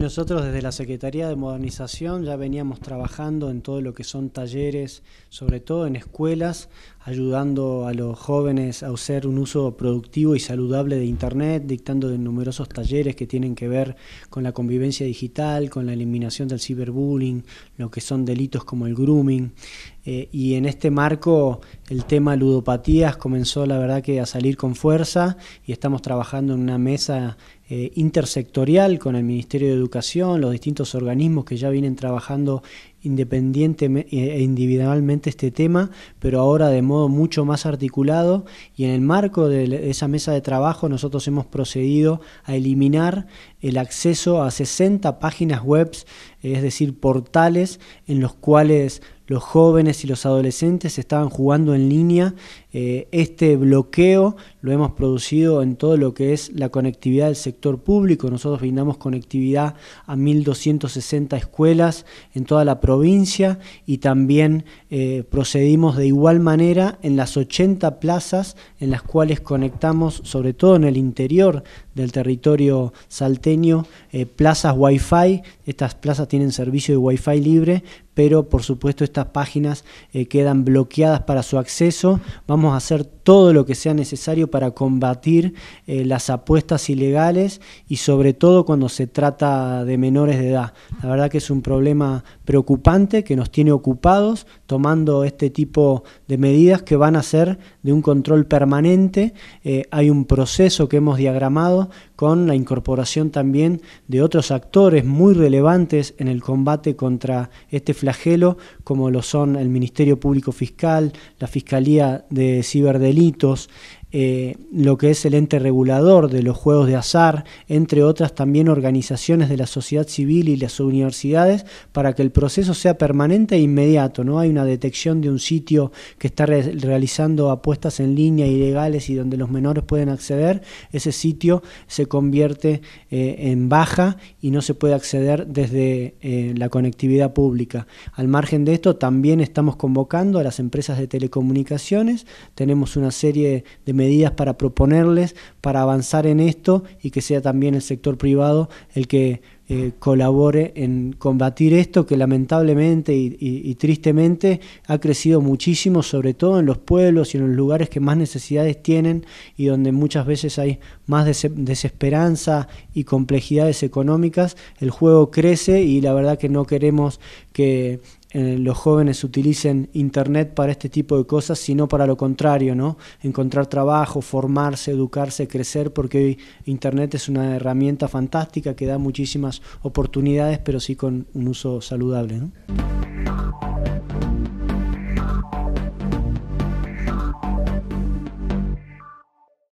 Nosotros desde la Secretaría de Modernización ya veníamos trabajando en todo lo que son talleres, sobre todo en escuelas, ayudando a los jóvenes a hacer un uso productivo y saludable de Internet, dictando de numerosos talleres que tienen que ver con la convivencia digital, con la eliminación del ciberbullying, lo que son delitos como el grooming. Eh, y en este marco el tema ludopatías comenzó la verdad que a salir con fuerza y estamos trabajando en una mesa eh, intersectorial con el Ministerio de Educación, los distintos organismos que ya vienen trabajando independiente e individualmente este tema, pero ahora de modo mucho más articulado. Y en el marco de esa mesa de trabajo nosotros hemos procedido a eliminar el acceso a 60 páginas web, es decir, portales en los cuales los jóvenes y los adolescentes estaban jugando en línea. Eh, este bloqueo lo hemos producido en todo lo que es la conectividad del sector público. Nosotros brindamos conectividad a 1.260 escuelas en toda la provincia y también eh, procedimos de igual manera en las 80 plazas en las cuales conectamos, sobre todo en el interior del territorio salteño, eh, plazas Wi-Fi. Estas plazas tienen servicio de Wi-Fi libre, pero por supuesto estas páginas eh, quedan bloqueadas para su acceso. Vamos a hacer todo lo que sea necesario para combatir eh, las apuestas ilegales y sobre todo cuando se trata de menores de edad. La verdad que es un problema preocupante que nos tiene ocupados tomando este tipo de medidas que van a ser de un control permanente. Eh, hay un proceso que hemos diagramado con la incorporación también de otros actores muy relevantes en el combate contra este flagelo, como lo son el Ministerio Público Fiscal, la Fiscalía de Ciberdelitos, eh, lo que es el ente regulador de los juegos de azar, entre otras también organizaciones de la sociedad civil y las universidades, para que el proceso sea permanente e inmediato. ¿no? Hay una detección de un sitio que está realizando apuestas en línea ilegales y donde los menores pueden acceder, ese sitio se convierte eh, en baja y no se puede acceder desde eh, la conectividad pública. Al margen de esto, también estamos convocando a las empresas de telecomunicaciones, tenemos una serie de medidas para proponerles, para avanzar en esto y que sea también el sector privado el que eh, colabore en combatir esto que lamentablemente y, tristemente ha crecido muchísimo, sobre todo en los pueblos y en los lugares que más necesidades tienen y donde muchas veces hay más desesperanza y complejidades económicas, el juego crece y la verdad que no queremos que eh, los jóvenes utilicen Internet para este tipo de cosas, sino para lo contrario, ¿no? Encontrar trabajo, formarse, educarse, crecer, porque hoy Internet es una herramienta fantástica que da muchísimas oportunidades, pero sí con un uso saludable.